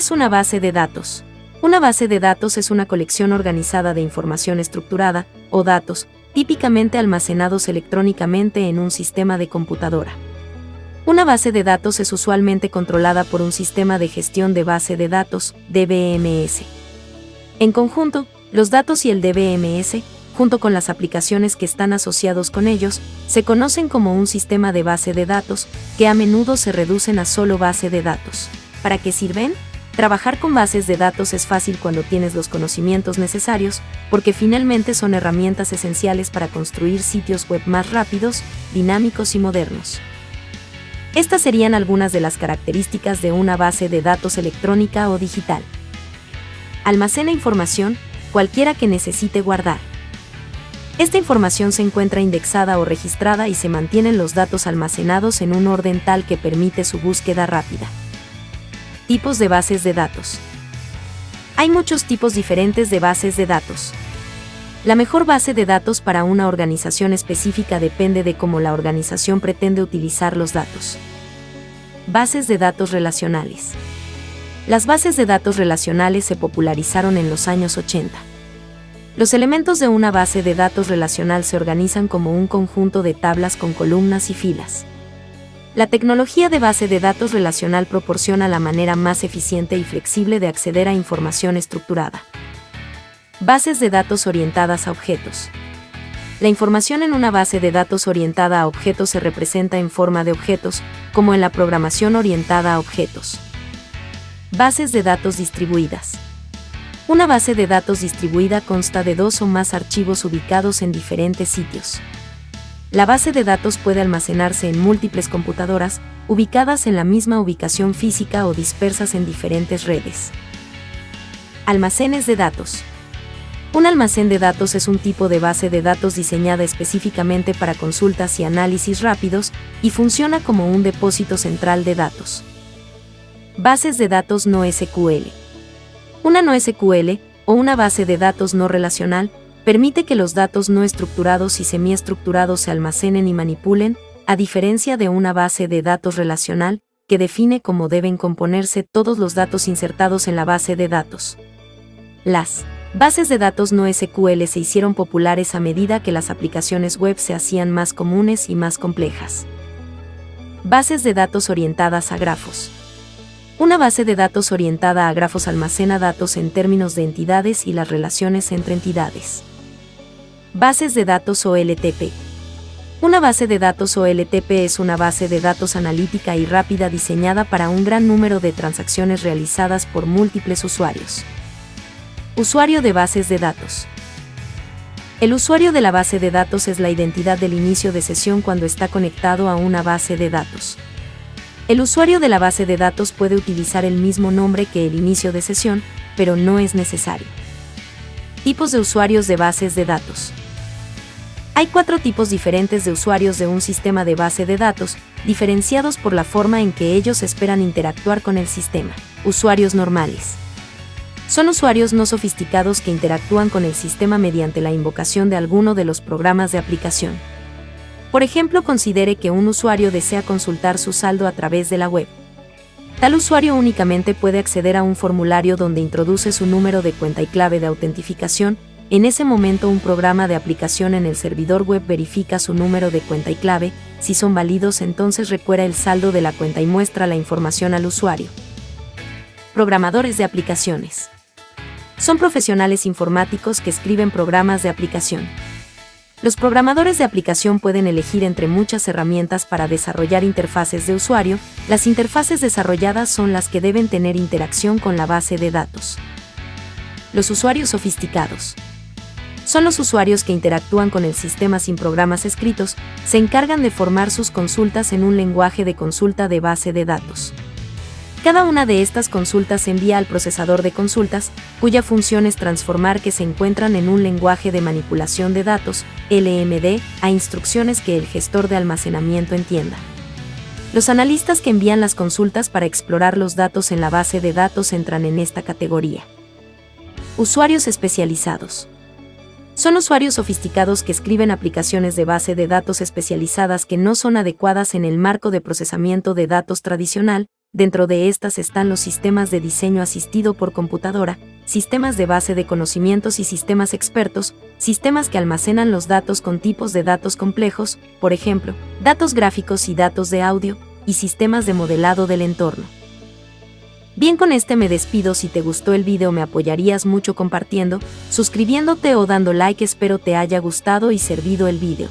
es una base de datos? Una base de datos es una colección organizada de información estructurada, o datos, típicamente almacenados electrónicamente en un sistema de computadora. Una base de datos es usualmente controlada por un sistema de gestión de base de datos, DBMS. En conjunto, los datos y el DBMS, junto con las aplicaciones que están asociados con ellos, se conocen como un sistema de base de datos, que a menudo se reducen a solo base de datos. ¿Para qué sirven? Trabajar con bases de datos es fácil cuando tienes los conocimientos necesarios, porque finalmente son herramientas esenciales para construir sitios web más rápidos, dinámicos y modernos. Estas serían algunas de las características de una base de datos electrónica o digital. Almacena información, cualquiera que necesite guardar. Esta información se encuentra indexada o registrada y se mantienen los datos almacenados en un orden tal que permite su búsqueda rápida. Tipos de bases de datos. Hay muchos tipos diferentes de bases de datos. La mejor base de datos para una organización específica depende de cómo la organización pretende utilizar los datos. Bases de datos relacionales. Las bases de datos relacionales se popularizaron en los años 80. Los elementos de una base de datos relacional se organizan como un conjunto de tablas con columnas y filas. La tecnología de base de datos relacional proporciona la manera más eficiente y flexible de acceder a información estructurada. Bases de datos orientadas a objetos. La información en una base de datos orientada a objetos se representa en forma de objetos, como en la programación orientada a objetos. Bases de datos distribuidas. Una base de datos distribuida consta de dos o más archivos ubicados en diferentes sitios. La base de datos puede almacenarse en múltiples computadoras, ubicadas en la misma ubicación física o dispersas en diferentes redes. Almacenes de datos. Un almacén de datos es un tipo de base de datos diseñada específicamente para consultas y análisis rápidos y funciona como un depósito central de datos. Bases de datos no SQL. Una no SQL, o una base de datos no relacional, permite que los datos no estructurados y semiestructurados se almacenen y manipulen, a diferencia de una base de datos relacional, que define cómo deben componerse todos los datos insertados en la base de datos. Las Bases de datos no SQL se hicieron populares a medida que las aplicaciones web se hacían más comunes y más complejas. Bases de datos orientadas a grafos. Una base de datos orientada a grafos almacena datos en términos de entidades y las relaciones entre entidades. Bases de datos OLTP. Una base de datos OLTP es una base de datos analítica y rápida diseñada para un gran número de transacciones realizadas por múltiples usuarios. Usuario de bases de datos. El usuario de la base de datos es la identidad del inicio de sesión cuando está conectado a una base de datos. El usuario de la base de datos puede utilizar el mismo nombre que el inicio de sesión, pero no es necesario. Tipos de usuarios de bases de datos. Hay cuatro tipos diferentes de usuarios de un sistema de base de datos, diferenciados por la forma en que ellos esperan interactuar con el sistema. Usuarios normales son usuarios no sofisticados que interactúan con el sistema mediante la invocación de alguno de los programas de aplicación. Por ejemplo, considere que un usuario desea consultar su saldo a través de la web. Tal usuario únicamente puede acceder a un formulario donde introduce su número de cuenta y clave de autentificación. En ese momento un programa de aplicación en el servidor web verifica su número de cuenta y clave, si son válidos entonces recuerda el saldo de la cuenta y muestra la información al usuario. Programadores de aplicaciones son profesionales informáticos que escriben programas de aplicación. Los programadores de aplicación pueden elegir entre muchas herramientas para desarrollar interfaces de usuario. Las interfaces desarrolladas son las que deben tener interacción con la base de datos. Los usuarios sofisticados. Son los usuarios que interactúan con el sistema sin programas escritos, se encargan de formar sus consultas en un lenguaje de consulta de base de datos. Cada una de estas consultas se envía al procesador de consultas, cuya función es transformar que se encuentran en un lenguaje de manipulación de datos, LMD, a instrucciones que el gestor de almacenamiento entienda. Los analistas que envían las consultas para explorar los datos en la base de datos entran en esta categoría. Usuarios especializados. Son usuarios sofisticados que escriben aplicaciones de base de datos especializadas que no son adecuadas en el marco de procesamiento de datos tradicional, Dentro de estas están los sistemas de diseño asistido por computadora, sistemas de base de conocimientos y sistemas expertos, sistemas que almacenan los datos con tipos de datos complejos, por ejemplo, datos gráficos y datos de audio, y sistemas de modelado del entorno. Bien con este me despido, si te gustó el video me apoyarías mucho compartiendo, suscribiéndote o dando like, espero te haya gustado y servido el video.